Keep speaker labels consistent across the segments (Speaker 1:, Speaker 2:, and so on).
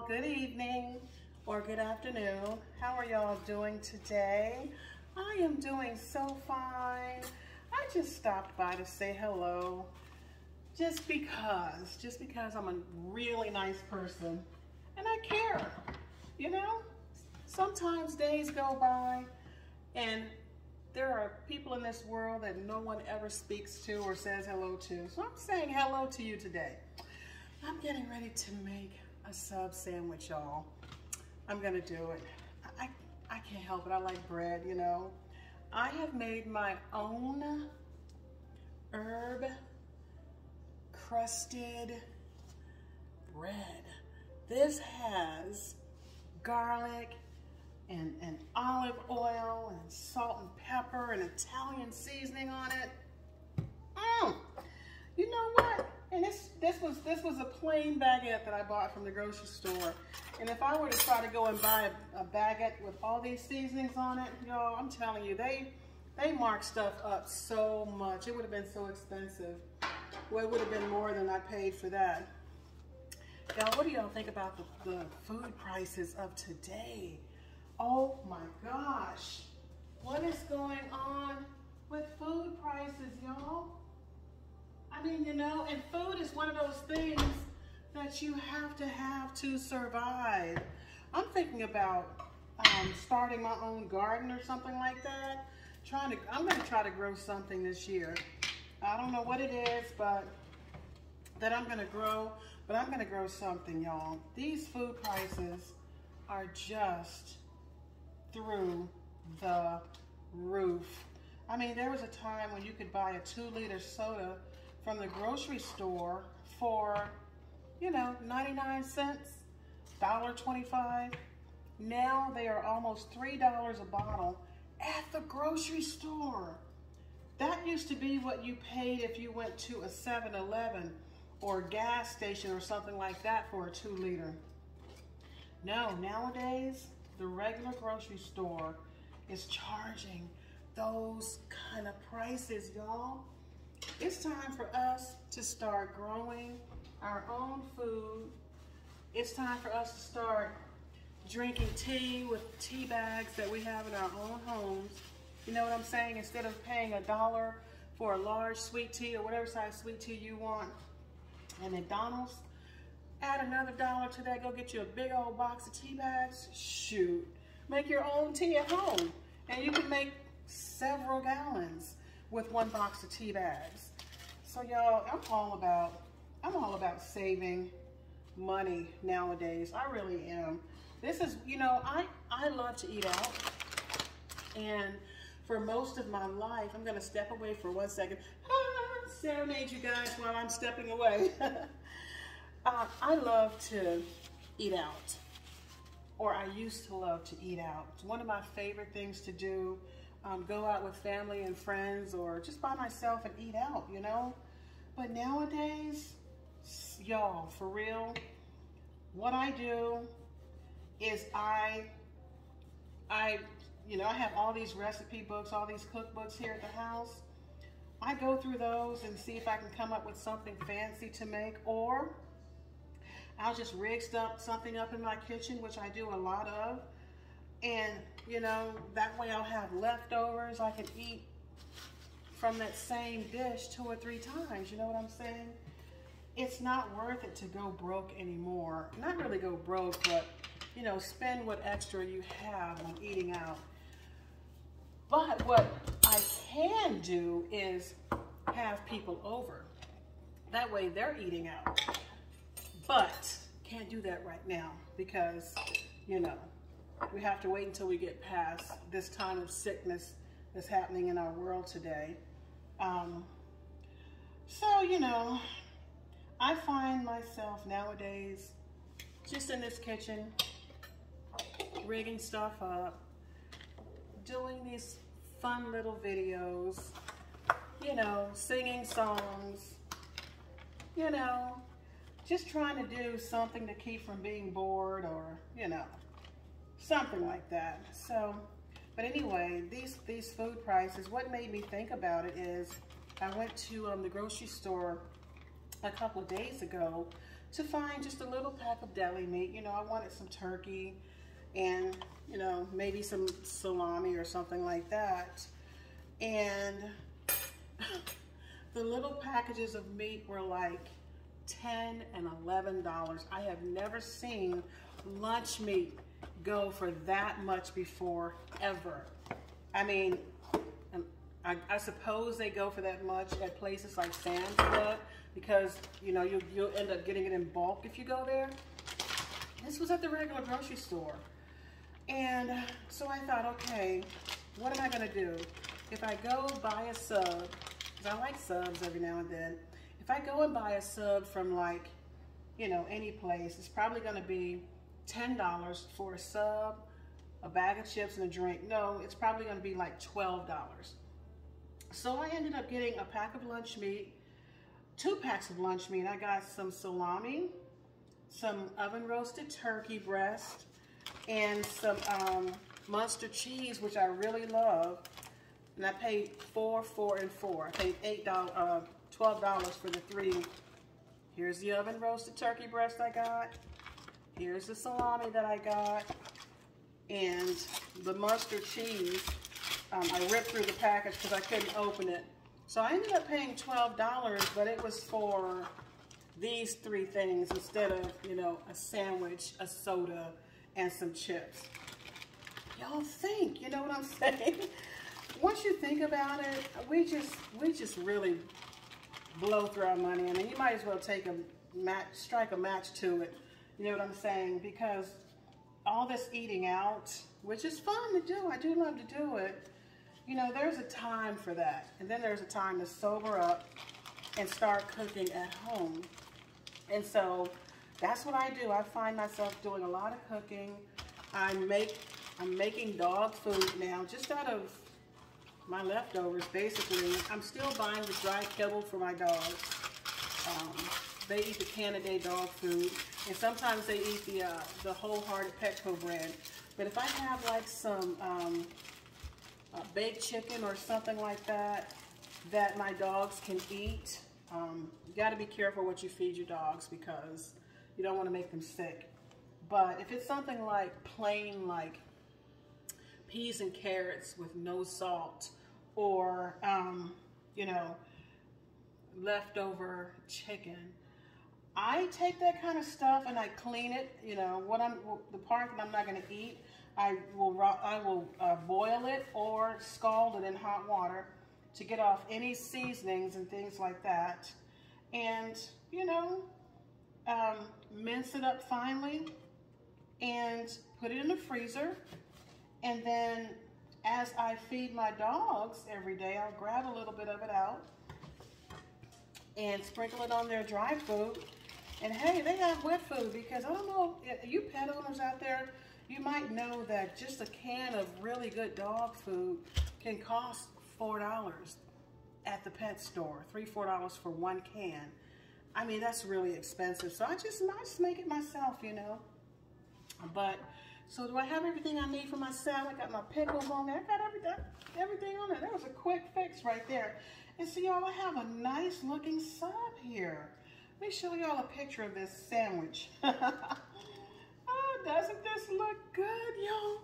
Speaker 1: Good evening or good afternoon. How are y'all doing today? I am doing so fine. I just stopped by to say hello just because, just because I'm a really nice person and I care, you know? Sometimes days go by and there are people in this world that no one ever speaks to or says hello to. So I'm saying hello to you today. I'm getting ready to make a sub sandwich, y'all. I'm gonna do it. I, I can't help it, I like bread, you know. I have made my own herb crusted bread. This has garlic and, and olive oil and salt and pepper and Italian seasoning on it. Mmm. You know what? And this this was this was a plain baguette that I bought from the grocery store. And if I were to try to go and buy a, a baguette with all these seasonings on it, y'all, I'm telling you, they they mark stuff up so much. It would have been so expensive. Well, it would have been more than I paid for that. Y'all, what do y'all think about the, the food prices of today? Oh my gosh. What is going on with food prices, y'all? Mean, you know, and food is one of those things that you have to have to survive. I'm thinking about um, starting my own garden or something like that. Trying to, I'm gonna try to grow something this year. I don't know what it is, but that I'm gonna grow, but I'm gonna grow something, y'all. These food prices are just through the roof. I mean, there was a time when you could buy a two liter soda from the grocery store for, you know, 99 cents, $1.25. Now they are almost $3 a bottle at the grocery store. That used to be what you paid if you went to a 7-Eleven or a gas station or something like that for a two liter. No, nowadays, the regular grocery store is charging those kind of prices, y'all. It's time for us to start growing our own food. It's time for us to start drinking tea with tea bags that we have in our own homes. You know what I'm saying? Instead of paying a dollar for a large sweet tea or whatever size sweet tea you want at McDonald's, add another dollar to that, go get you a big old box of tea bags. Shoot, make your own tea at home. And you can make several gallons with one box of tea bags. So y'all, I'm all about, I'm all about saving money nowadays. I really am. This is, you know, I, I love to eat out. And for most of my life, I'm gonna step away for one second. Ah, serenade you guys while I'm stepping away. uh, I love to eat out. Or I used to love to eat out. It's one of my favorite things to do um, go out with family and friends or just by myself and eat out, you know? But nowadays, y'all, for real, what I do is I, I, you know, I have all these recipe books, all these cookbooks here at the house. I go through those and see if I can come up with something fancy to make or I'll just rig stuff, something up in my kitchen, which I do a lot of. And, you know, that way I'll have leftovers I can eat from that same dish two or three times. You know what I'm saying? It's not worth it to go broke anymore. Not really go broke, but, you know, spend what extra you have on eating out. But what I can do is have people over. That way they're eating out. But can't do that right now because, you know, we have to wait until we get past this time of sickness that's happening in our world today. Um, so, you know, I find myself nowadays just in this kitchen, rigging stuff up, doing these fun little videos, you know, singing songs, you know, just trying to do something to keep from being bored or, you know, something like that. So, but anyway, these, these food prices, what made me think about it is I went to um, the grocery store a couple of days ago to find just a little pack of deli meat. You know, I wanted some turkey and, you know, maybe some salami or something like that. And the little packages of meat were like 10 and $11. I have never seen lunch meat go for that much before, ever. I mean, um, I, I, suppose they go for that much at places like Sam's Club because, you know, you, you'll end up getting it in bulk if you go there. This was at the regular grocery store. And so I thought, okay, what am I gonna do? If I go buy a sub, because I like subs every now and then, if I go and buy a sub from like, you know, any place, it's probably gonna be $10 for a sub, a bag of chips and a drink. No, it's probably gonna be like $12. So I ended up getting a pack of lunch meat, two packs of lunch meat. I got some salami, some oven roasted turkey breast, and some um, cheese, which I really love. And I paid four, four, and four. I paid eight dollars, uh, twelve dollars for the three. Here's the oven roasted turkey breast I got. Here's the salami that I got, and the mustard cheese. Um, I ripped through the package because I couldn't open it. So I ended up paying $12, but it was for these three things instead of, you know, a sandwich, a soda, and some chips. Y'all think, you know what I'm saying? Once you think about it, we just we just really blow through our money. I mean, you might as well take a match, strike a match to it. You know what I'm saying? Because all this eating out, which is fun to do, I do love to do it. You know, there's a time for that. And then there's a time to sober up and start cooking at home. And so that's what I do. I find myself doing a lot of cooking. I make, I'm making dog food now just out of my leftovers, basically. I'm still buying the dry kibble for my dogs. Um, they eat the Canidae dog food, and sometimes they eat the uh, the wholehearted Petco brand. But if I have like some um, uh, baked chicken or something like that that my dogs can eat, um, you got to be careful what you feed your dogs because you don't want to make them sick. But if it's something like plain like peas and carrots with no salt or, um, you know, leftover chicken, I take that kind of stuff and I clean it, you know, what I'm, the part that I'm not going to eat, I will, I will uh, boil it or scald it in hot water to get off any seasonings and things like that. And, you know, um, mince it up finely and put it in the freezer. And then as I feed my dogs every day, I'll grab a little bit of it out and sprinkle it on their dry food. And hey, they have wet food because I don't know, you pet owners out there, you might know that just a can of really good dog food can cost $4 at the pet store, three, $4 for one can. I mean, that's really expensive. So I just, I just make it myself, you know. But, so do I have everything I need for my salad? I got my pickles on there. I got everything, everything on there. That was a quick fix right there. And see, y'all, I have a nice looking sub here. Let me show y'all a picture of this sandwich. oh, doesn't this look good, y'all?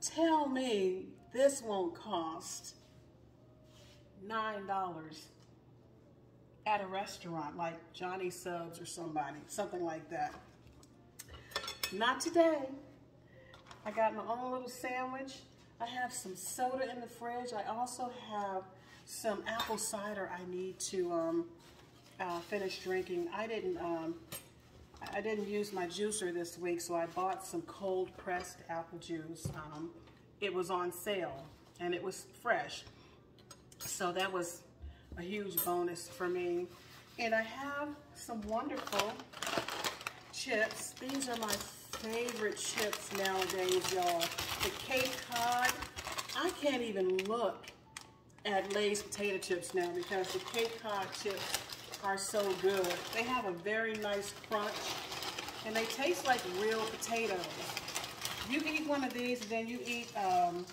Speaker 1: Tell me this won't cost $9 at a restaurant like Johnny Subs or somebody, something like that. Not today. I got my own little sandwich. I have some soda in the fridge. I also have some apple cider I need to um, uh, finish drinking. I didn't um, I didn't use my juicer this week, so I bought some cold pressed apple juice. Um, it was on sale and it was fresh. So that was a huge bonus for me. And I have some wonderful chips. These are my favorite chips nowadays, y'all. The Cape Cod. I can't even look at Lay's potato chips now because the Cape Cod chips are so good. They have a very nice crunch and they taste like real potatoes. You eat one of these and then you eat um,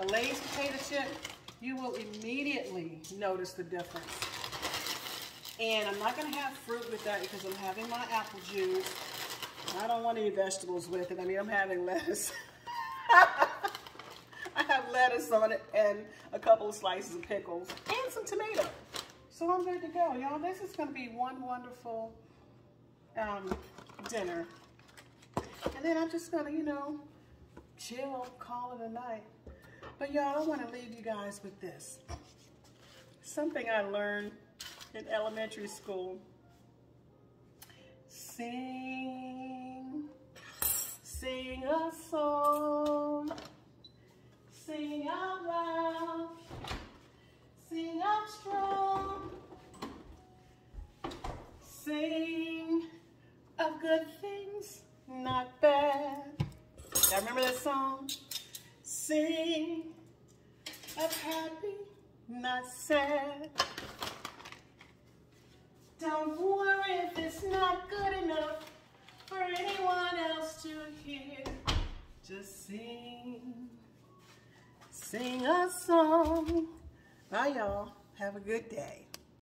Speaker 1: a Lay's potato chip, you will immediately notice the difference. And I'm not going to have fruit with that because I'm having my apple juice. I don't want any vegetables with it. I mean, I'm having lettuce. I have lettuce on it and a couple of slices of pickles and some tomato. So I'm good to go. Y'all, this is going to be one wonderful um, dinner. And then I'm just going to, you know, chill, call it a night. But y'all, I want to leave you guys with this. Something I learned in elementary school. Sing, sing a song, song? Sing of happy, not sad. Don't worry if it's not good enough for anyone else to hear. Just sing, sing a song. Bye y'all. Have a good day.